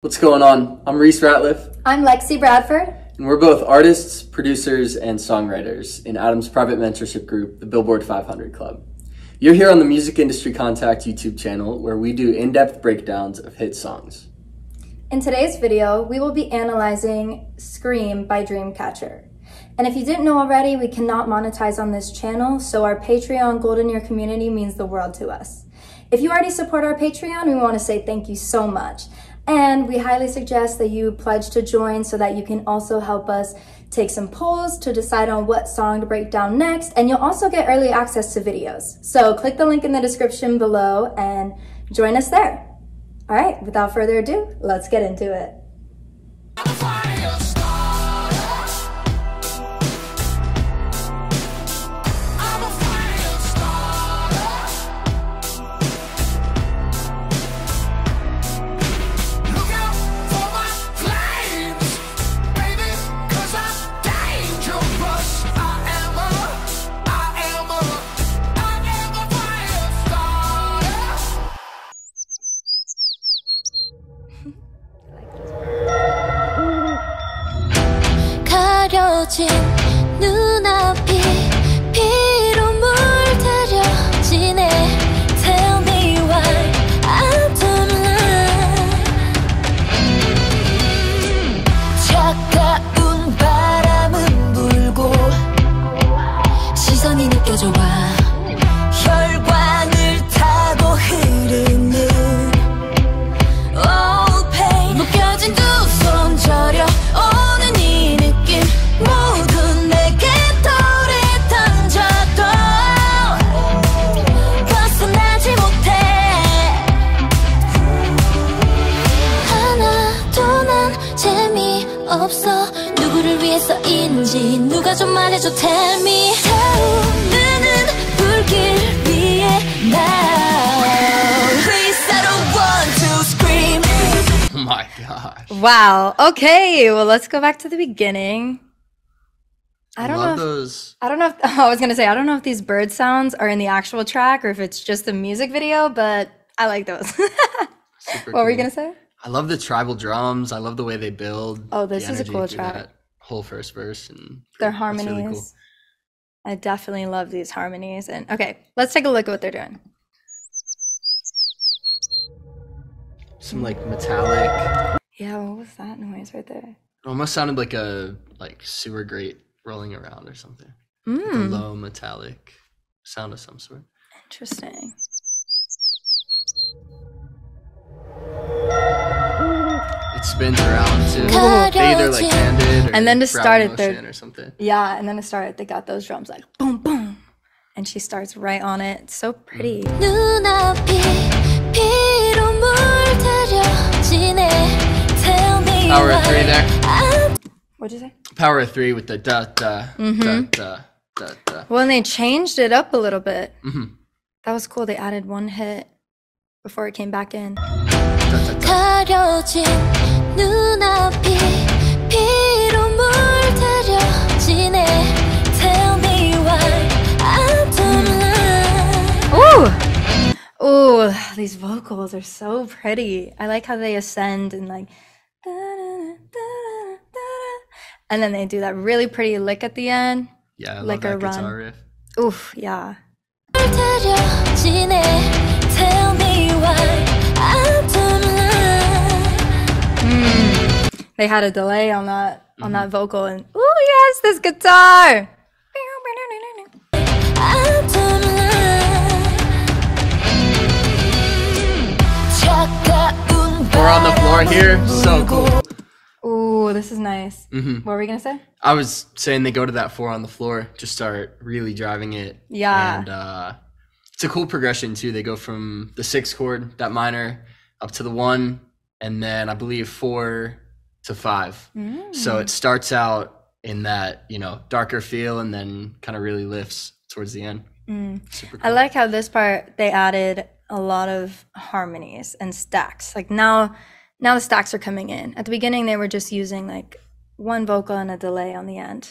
What's going on? I'm Reece Ratliff, I'm Lexy Bradford. and we're both artists, producers, and songwriters in Adam's private mentorship group, the Billboard 500 Club. You're here on the Music Industry Contact YouTube channel where we do in depth breakdowns of hit songs. In today's video, we will be analyzing Scream by Dreamcatcher. And if you didn't know already, we cannot monetize on this channel, so our Patreon Golden Ear community means the world to us. If you already support our Patreon, we want to say thank you so much. And we highly suggest that you pledge to join so that you can also help us take some polls to decide on what song to break down next. And you'll also get early access to videos. So click the link in the description below and join us there. All right, without further ado, let's get into it. 누가 좀 말해줘 tell me 타오르는 불길 위에 now Please I don't want to scream Oh my gosh. Wow. Okay. Well, let's go back to the beginning. I don't love know. If, those. I don't know. If, I was gonna say I don't know if these bird sounds are in the actual track or if it's just the music video, but I like those. Super what were you cool. gonna say? I love the tribal drums. I love the way they build. Oh, the this is a energy cool through track. that Whole first verse and Their that's really harmonies. cool. I definitely love these harmonies. And okay, let's take a look at what they're doing. Some like metallic. Yeah, what was that noise right there? It almost sounded like a like sewer grate rolling around or something. Like a Hmm. low metallic sound of some sort. Interesting spins around too. They either like and then to start it, or something. Yeah, and then to start it, they got those drums like boom boom, and she starts right on it. It's so pretty. Mm. Power of three there. What'd you say? Power of three with the da da mm-hmm. da, da da da. Well, and they changed it up a little bit. Mm-hmm. That was cool. They added one hit before it came back in. Da, da, da. Ooh, these vocals are so pretty. I like how they ascend and like, and then they do that really pretty lick at the end. Yeah, I like a run. guitar riff. Oof, yeah. they had a delay on that mm-hmm. on that mm-hmm. vocal and oh yes this guitar we're on the floor here so cool Ooh, this is nice. Mm-hmm. What were we gonna say? I was saying they go to that four on the floor, just start really driving it. Yeah. And uh, it's a cool progression too. They go from the six chord, that minor, up to the one, and then I believe four to five. Mm. So it starts out in that, you know, darker feel and then kind of really lifts towards the end. Super cool. Mm. I like how this part they added a lot of harmonies and stacks. Like now, now the stacks are coming in. At the beginning, they were just using like one vocal and a delay on the end.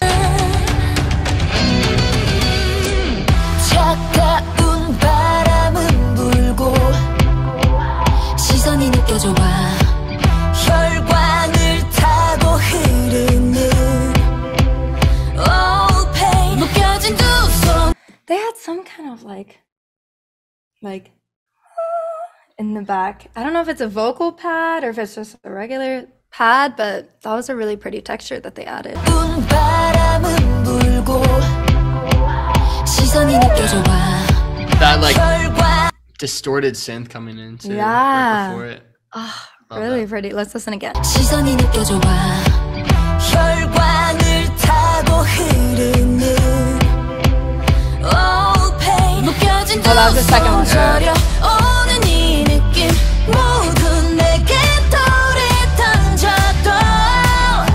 they had some kind of like like in the back. I don't know if it's a vocal pad or if it's just a regular pad, but that was a really pretty texture that they added. That like distorted synth coming in too, yeah. Right before it. Oh, really that. pretty. Let's listen again. that the second one. Yeah.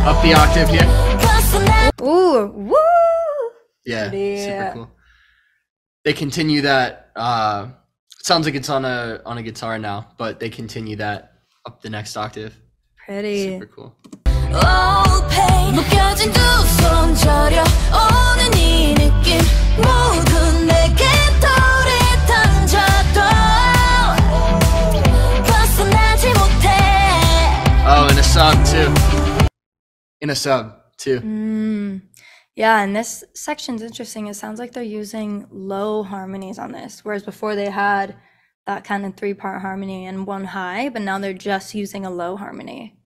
Up the octave here. Ooh, woo! Yeah, super cool. They continue that. Uh, sounds like it's on a on a guitar now, but they continue that up the next octave. Pretty. Super cool. Oh, sub too. In a sub too. Mm. Yeah, and this section's interesting. It sounds like they're using low harmonies on this, whereas before they had that kind of three part harmony and one high, but now they're just using a low harmony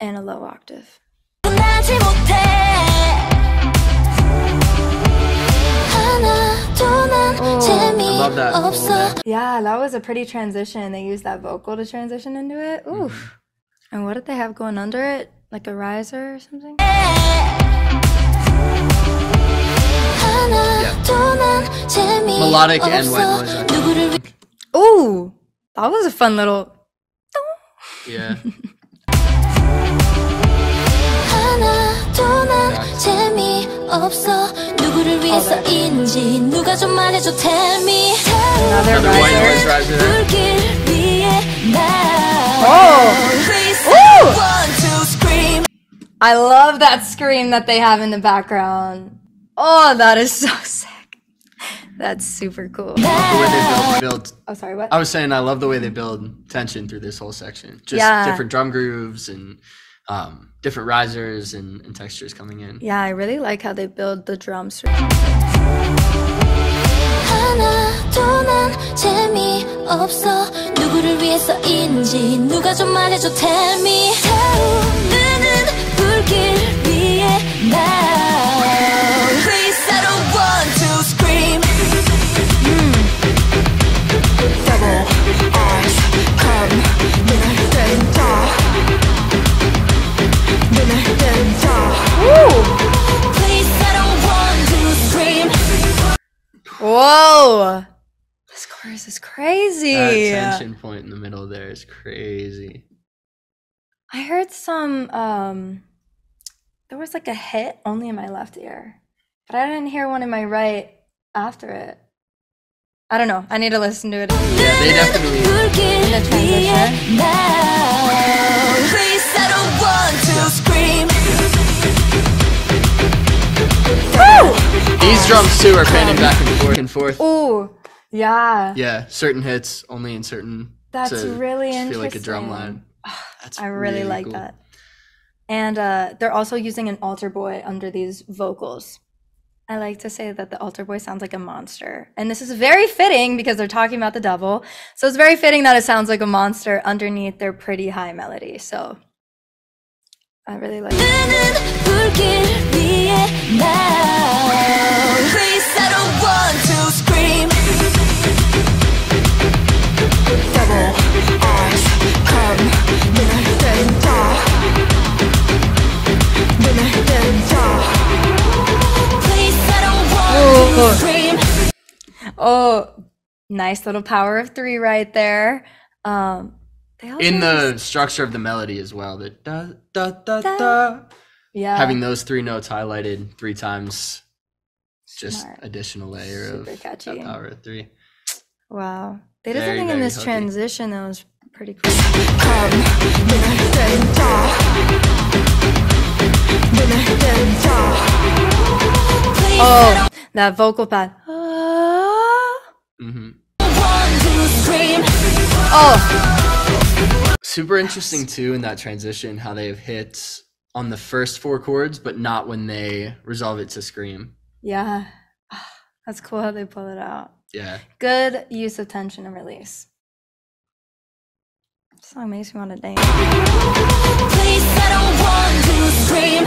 and a low octave. Oh, I that. Yeah, that was a pretty transition. They used that vocal to transition into it. Ooh. Mm-hmm. And what did they have going under it? Like a riser or something? Yeah. Melodic and white noise. Ooh, that was a fun little. Yeah. Another riser. Another riser. Oh! I love that scream that they have in the background. Oh, that is so sick. That's super cool. the way they build, build. Oh, sorry, what? I was saying I love the way they build tension through this whole section. Just Yeah. different drum grooves and um, different risers and, and textures coming in. Yeah, I really like how they build the drums. 하나도 난 재미없어. 누구를 위해서인지 누가 좀 말해줘 tell me. 타오르는 불길 위에 나 Whoa! This chorus is crazy. That tension point in the middle there is crazy. I heard some um there was like a hit only in my left ear. But I didn't hear one in my right after it. I don't know. I need to listen to it. Yeah, they definitely. These drums too are panning back and forth and forth. Oh, yeah. Yeah, certain hits only in certain. That's to really just Feel like a drum line. That's I really, like cool. that. And uh, they're also using an Alter Boy under these vocals. I like to say that the Alter Boy sounds like a monster. And this is very fitting because they're talking about the devil. So it's very fitting that it sounds like a monster underneath their pretty high melody. So I really like it. Oh, nice little power of three right there. Um, they also In the use- structure of the melody as well, the da da da da. yeah, Having those three notes highlighted three times, just Smart. additional layer of Super catchy. that power of three. wow. They did very, something in this transition that was pretty cool. Um, oh, that vocal pad. Mm-hmm. Oh. Super interesting too in that transition how they've hit on the first four chords, but not when they resolve it to scream. Yeah. Ah, that's cool how they pull it out. Yeah. Good use of tension and release. This song makes me want to dance. Please, I don't want to scream.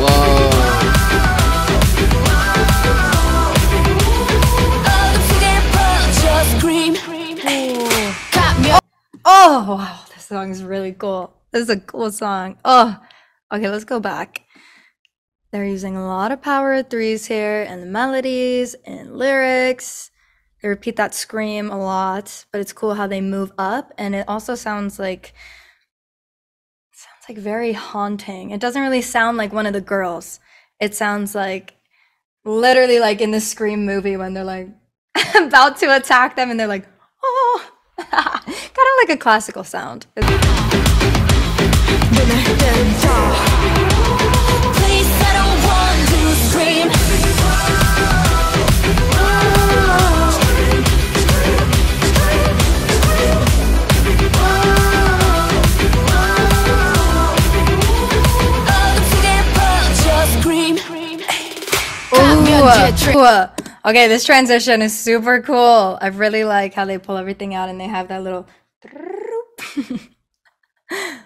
Whoa. Oh, wow, this song is really cool. This is a cool song. Oh okay, let's go back. They're using a lot of power threes here and the melodies and lyrics. They repeat that scream a lot, but it's cool how they move up and it also sounds like sounds like very haunting. It doesn't really sound like one of the girls. It sounds like literally like in the Scream movie when they're like about to attack them and they're like, oh, kind of like a classical sound. Please, Cool. Uh, uh. Okay, this transition is super cool. I really like how they pull everything out and they have that little.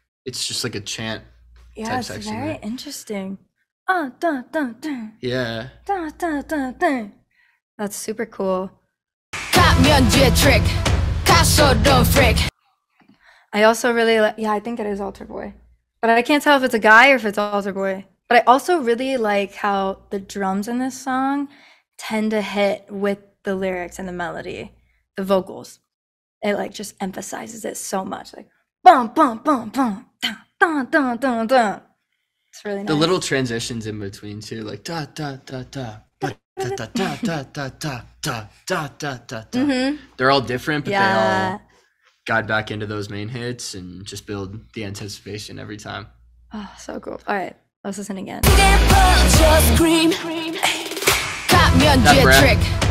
it's just like a chant. Yeah, it's section very there. interesting. Uh, dun, dun, dun. Yeah. Dun, dun, dun, dun. That's super cool. I also really like, yeah, I think it is Alter Boy. But I can't tell if it's a guy or if it's Alter Boy. But I also really like how the drums in this song tend to hit with the lyrics and the melody, the vocals. It like just emphasizes it so much. Like, Bum, bum, bum, bum. Dun, dun, dun, dun. It's really nice. The little transitions in between, too, like da, da, da, da. But da da da da da da da da da da. Mm-hmm. They're all different, but yeah. they all guide back into those main hits and just build the anticipation every time. Oh, so cool. All right, let's listen again. That breath.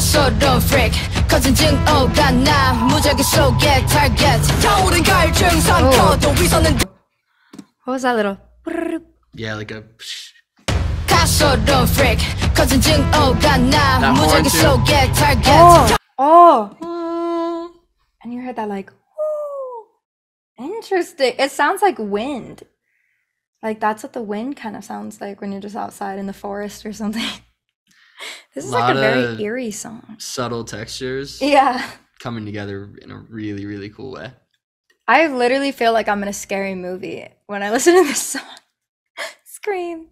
trick. 가소로운 freak. 거진 증오가 나 무작위 속에 target. 타오른 갈증 삼켜도 위선은 What was that little? Yeah, like a. 가소로운 freak. 거진 증오가 나 That horn 무작위 too. 속에 target. Oh, oh. And you heard that like, "Ooh." interesting. It sounds like wind. Like that's what the wind kind of sounds like when you're just outside in the forest or something. This is like a Lot very of- eerie song. Subtle textures Yeah. coming together in a really, really cool way. I literally feel like I'm in a scary movie when I listen to this song. Scream.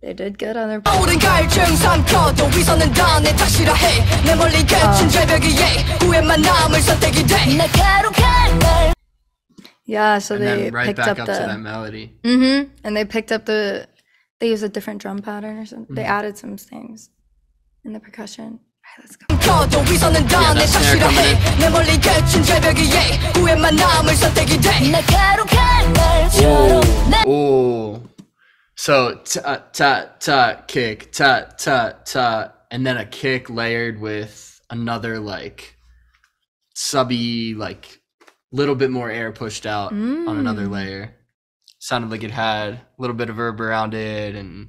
They did good on their 타오른 갈증 삼켜도 위선은 다내 탓이라 해. 내 멀리 그친 절벽 위에 후회만 남을 선택이 돼. 나 가로갈 날 Yeah, so and they then right picked back up up, the to that melody. Mm-hmm. And they picked up the they used a different drum pattern or something. They added some things in the percussion. Alright, let's go. 커도 위선은 다내 Yeah, that snare 탓이라 coming 해. 내 멀리 그친 절벽 위에 후회만 남을 선택이 돼. 나 가로갈 날처럼 나 Oh. So ta ta ta kick ta ta ta and then a kick layered with another like subby like little bit more air pushed out on another Mm. layer. Sounded like it had a little bit of verb around it and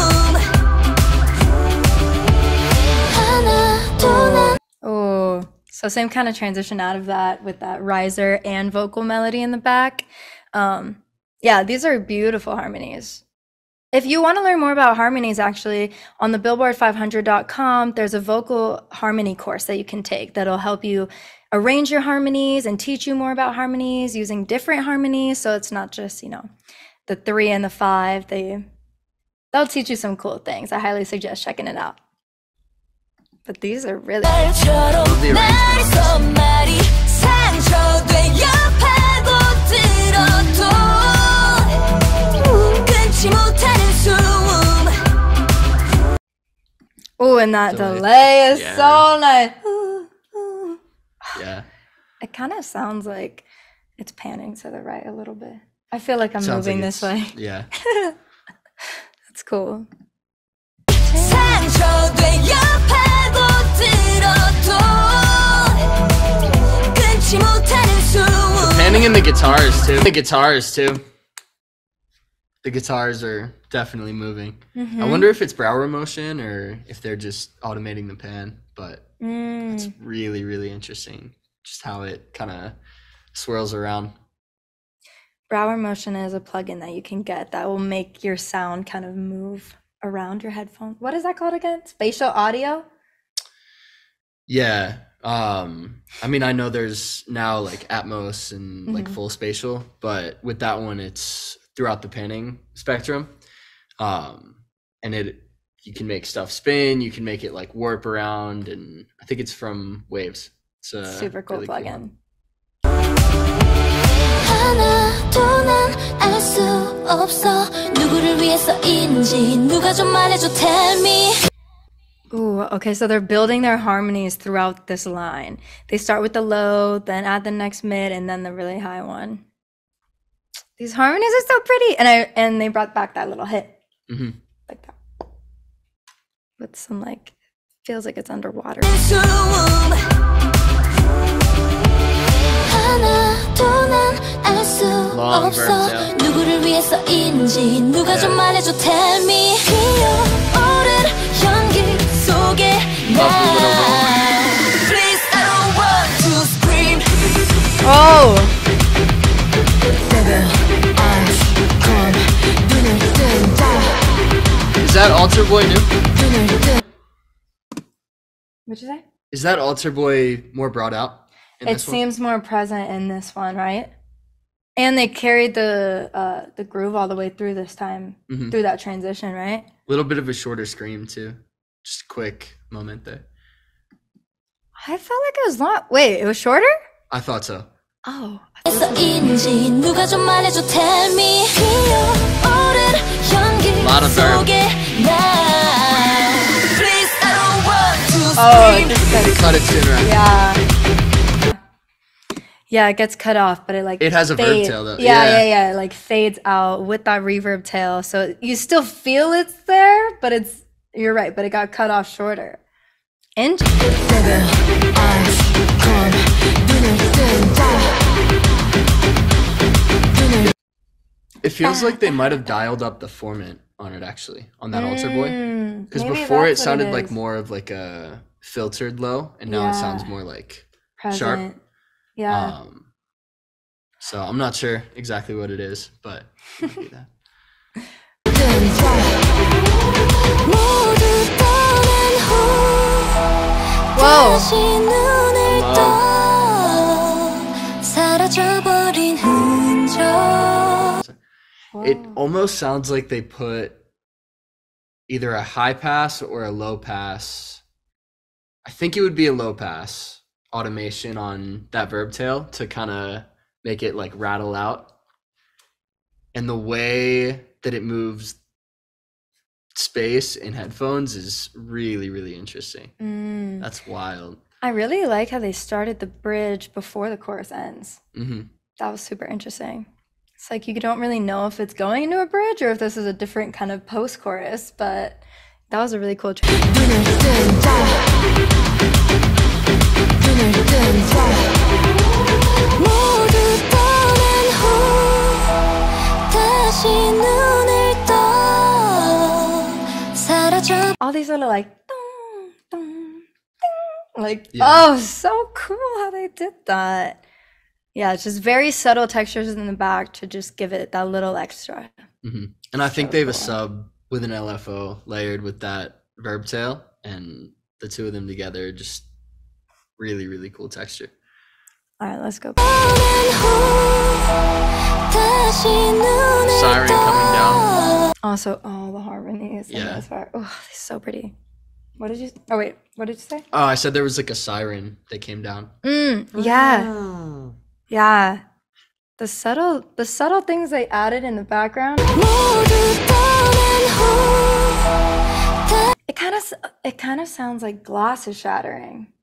so same kind of transition out of that with that riser and vocal melody in the back. Um, yeah, these are beautiful harmonies. If you want to learn more about harmonies, actually, on the Billboard500.com, there's a vocal harmony course that you can take that'll help you arrange your harmonies and teach you more about harmonies using different harmonies. So it's not just, you know, the three and the five. They they'll teach you some cool things. I highly suggest checking it out. But these are really. Oh, and that delay, delay is yeah. so nice. yeah. It kind of sounds like it's panning to the right a little bit. I feel like I'm sounds moving like this way. Yeah. That's cool. Panning in the guitars too. The guitars too. The guitars are definitely moving. Mm -hmm. I mm-hmm. wonder if it's Brauer Motion or if they're just automating the pan, but mm. it's really, really interesting just how it kind of swirls around. Brauer Motion is a plugin that you can get that will make your sound kind of move around your headphones. What is that called again? Spatial audio? Yeah. Um, I mean, I know there's now like Atmos and like Mhm. full spatial, but with that one, it's throughout the panning spectrum. Um, and it, you can make stuff spin, you can make it like warp around, and I think it's from Waves. It's a Super cool really plugin. 하나도 난 알 수 없어 누구를 위해서인지 누가 좀 말해줘 tell me Ooh, okay, so they're building their harmonies throughout this line. They start with the low, then add the next mid, and then the really high one. These harmonies are so pretty, and I and they brought back that little hit Mhm. like that with some like feels like it's underwater. 숨 하나도 난 알 수 Long 없어 verbs out. 누구를 위해서인지 누가 좀 말해줘 tell me 피어오른 연기 속에 나 Love the little Please I don't want to scream Oh, eyes come 눈을 뜬다 Is that Alter Boy new? 눈을 뜬 what'd you say? Is that Alter Boy more brought out? In It this one? seems more present in this one, right? And they carried the uh the groove all the way through this time Mhm. through that transition, right? A little bit of a shorter scream too. Just a quick moment there. I felt like it was long. Wait, it was shorter? I thought so. Oh, 에서인지 누가 좀 말해줘 tell me 피어오른 연기 Lot of verb. 속에 나 Please I don't want to oh, scream it just gets, Cut it sooner. yeah. Yeah, it gets cut off, but it like it has a fades. verb tail though. Yeah, yeah, yeah, yeah. It like fades out with that reverb tail, so you still feel it's there, but it's you're right, but it got cut off shorter. And. It feels like they might have dialed up the formant on it actually on that mm, Alter Boy hmm, because before it sounded it like more of like a filtered low and now yeah. it sounds more like Present. sharp yeah. Um, so I'm not sure exactly what it is, but Whoa. It almost sounds like they put either a high pass or a low pass. I think it would be a low pass automation on that verb tail to kind of make it like rattle out. And the way that it moves space in headphones is really, really interesting. Mm. That's wild. I really like how they started the bridge before the chorus ends. hmm That was super interesting. It's like you don't really know if it's going into a bridge or if this is a different kind of post chorus, but that was a really cool track. All these little like, dong, dong, ding, like Yeah. oh, so cool how they did that. Yeah, it's just very subtle textures in the back to just give it that little extra. hmm And I think So they have a sub with an LFO layered with that verb tail, and the two of them together just really, really cool texture. All right, let's go. Siren coming down. Also, oh, the harmonies. Yeah. this part. Oh, so pretty. What did you? Oh wait, what did you say? Oh, I said there was like a siren that came down. Mm, yeah, yeah. The subtle, the subtle things they added in the background. It kind of, it kind of sounds like glass is shattering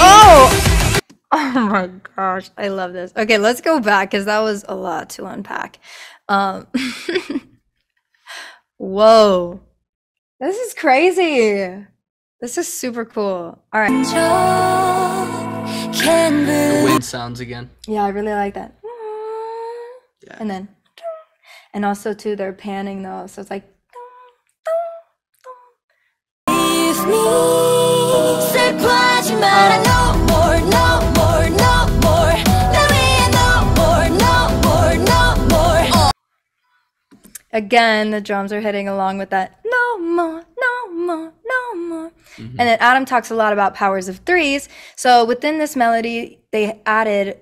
Oh! Oh my gosh, I love this. Okay, let's go back because that was a lot to unpack. Um, whoa, this is crazy. This is super cool. All right, Can't The wind sounds again. yeah, I really like that. Yeah. And then, and also too, they're panning though, so it's like. Again, the drums are hitting along with that no more, no more, no more. Mm-hmm. And then Adam talks a lot about powers of threes. So within this melody, they added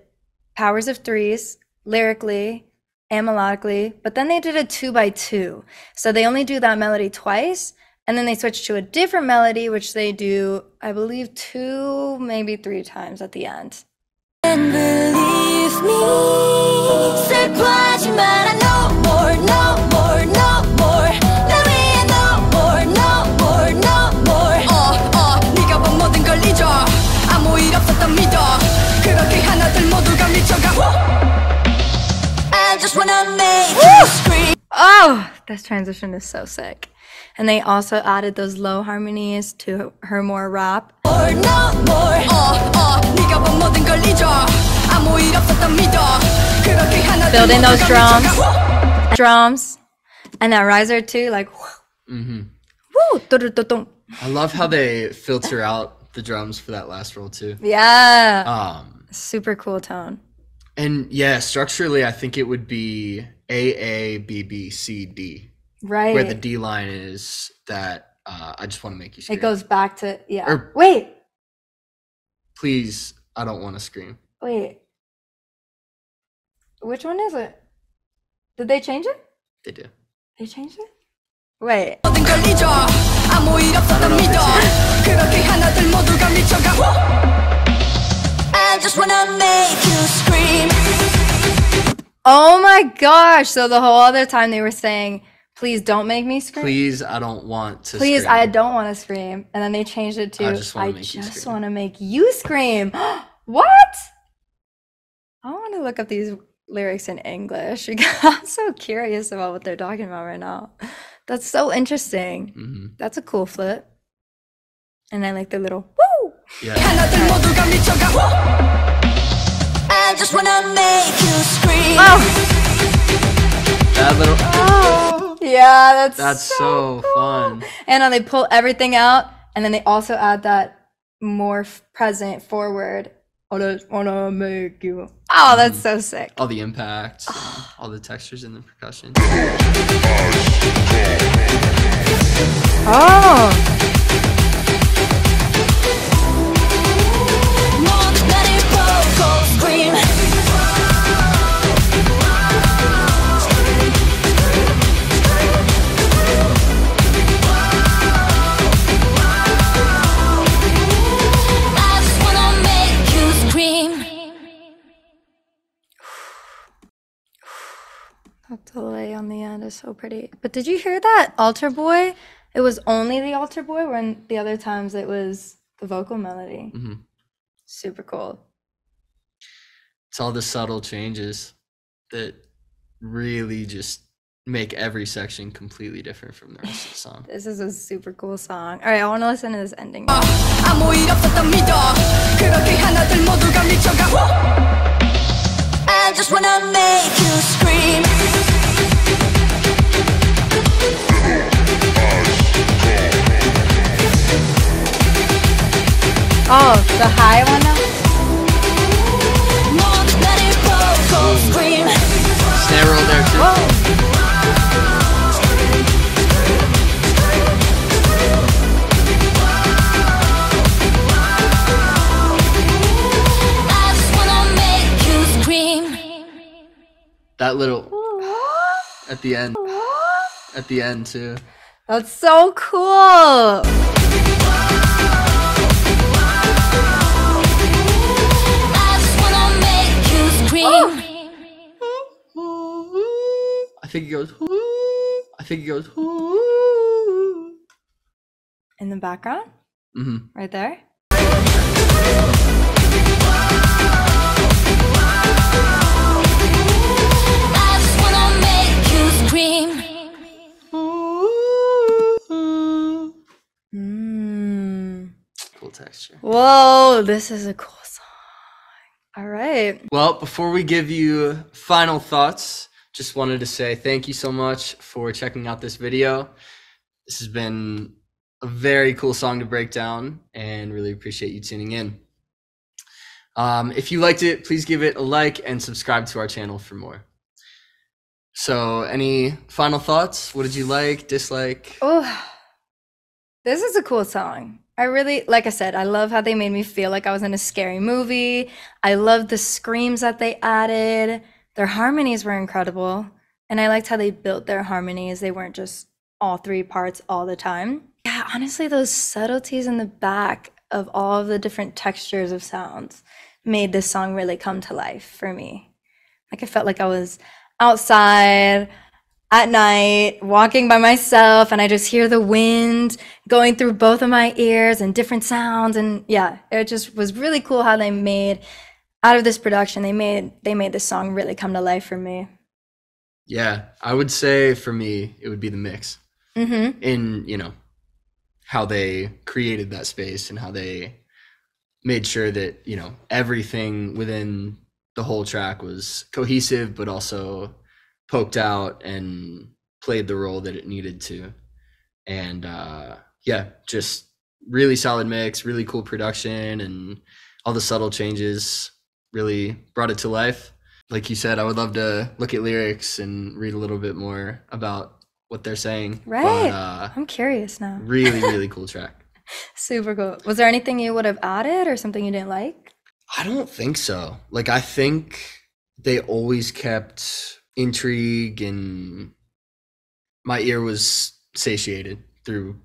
powers of threes lyrically and melodically, but then they did a two by two. So they only do that melody twice. And then they switch to a different melody, which they do, I believe, two, maybe three times at the end. Can't believe me 슬퍼하지 마라 no more no more no more 나 위해 no more no more no more 어어 네가 본 모든 걸 잊어 아무 일 없었던 믿어 그렇게 하나들 모두가 미쳐가 I just wanna make you scream Oh, this transition is so sick. And they also added those low harmonies to her more rap. Building those drums, drums, and that riser too, like. Mm-hmm. Woo, I love how they filter out the drums for that last roll too. Yeah. Um, Super cool tone. And yeah, structurally, I think it would be A A B B C D right where the D line is that uh, I just want to make you scream. It goes back to yeah. Or, Wait. Please, I don't want to scream. Wait. Which one is it? Did they change it? They did. They changed it? Wait. Oh my gosh! So the whole other time they were saying please don't make me scream. Please, I don't want to. Please, scream. I don't want to scream. And then they changed it to I just want to make, you scream. What? I want to look up these lyrics in English I'm so curious about what they're talking about right now. That's so interesting. Mm-hmm. That's a cool flip. And I like the little woo. Yeah. I just wanna make you scream. Oh. That little. Oh yeah, that's That's so, so cool. fun. And they pull everything out, and then they also add that more present forward. I just wanna make you. Oh, that's mm-hmm. so sick. All the impacts, and ah. all the textures in the percussion. Oh, on the end is so pretty. But did you hear that Alter Boy? It was only the Alter Boy when the other times it was the vocal melody. Mm-hmm. Super cool. It's all the subtle changes that really just make every section completely different from the rest of the song. this is a super cool song. All right, I want to listen to this ending. I just wanna make you scream. Oh, the high one at the end. At the end too. That's so cool. I just wanna make you I think it goes. I think it goes. In the background, hmm right there. Make you scream Mm. Cool texture. Whoa, this is a cool song. All right. Well, before we give you final thoughts, just wanted to say thank you so much for checking out this video. This has been a very cool song to break down and really appreciate you tuning in. Um, if you liked it, please give it a like and subscribe to our channel for more. So, any final thoughts? What did you like, dislike? Oh, this is a cool song. I really, like I said, I love how they made me feel like I was in a scary movie. I love the screams that they added. Their harmonies were incredible. And I liked how they built their harmonies. They weren't just all three parts all the time. Yeah, honestly, those subtleties in the back of all of the different textures of sounds made this song really come to life for me. Like I felt like I was outside at night, walking by myself, and I just hear the wind going through both of my ears and different sounds. And yeah, it just was really cool how they made out of this production. They made they made this song really come to life for me. Yeah, I would say for me, it would be the mix. Mm-hmm. in you know how they created that space and how they made sure that you know everything within the whole track was cohesive but also poked out and played the role that it needed to and uh yeah just really solid mix really cool production and all the subtle changes really brought it to life like you said i would love to look at lyrics and read a little bit more about what they're saying Right. but, uh, I'm curious now. really really cool track Super cool. Was there anything you would have added or something you didn't like? I don't think so like i think they always kept intrigue and my ear was satiated through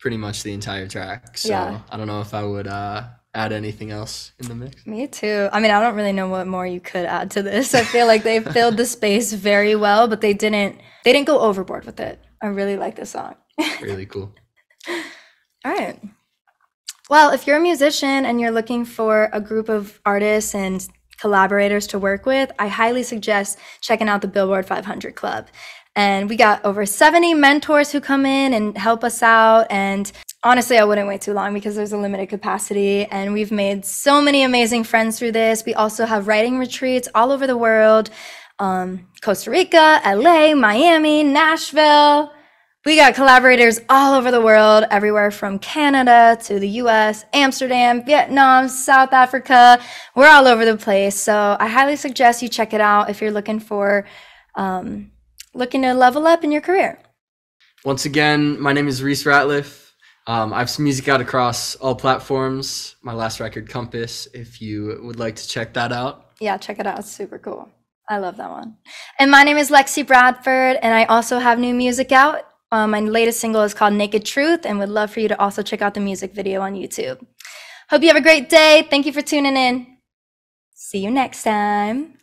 pretty much the entire track so Yeah. i don't know if i would uh add anything else in the mix Me too. I mean, I don't really know what more you could add to this. I feel like they filled the space very well, but they didn't they didn't go overboard with it. I really like this song. really cool All right. Well, if you're a musician and you're looking for a group of artists and collaborators to work with, I highly suggest checking out the Billboard 500 Club. And we got over 70 mentors who come in and help us out. And honestly, I wouldn't wait too long because there's a limited capacity. And we've made so many amazing friends through this. We also have writing retreats all over the world um, Costa Rica, LA, Miami, Nashville. We got collaborators all over the world, everywhere from Canada to the US, Amsterdam, Vietnam, South Africa. We're all over the place. So I highly suggest you check it out if you're looking for um, looking to level up in your career. Once again, my name is Reece Ratliff. Um, I have some music out across all platforms. My last record, Compass, if you would like to check that out. Yeah, check it out. It's super cool. I love that one. And my name is Lexy Bradford, and I also have new music out. Um, my latest single is called Naked Truth, and would love for you to also check out the music video on YouTube. Hope you have a great day. Thank you for tuning in. See you next time.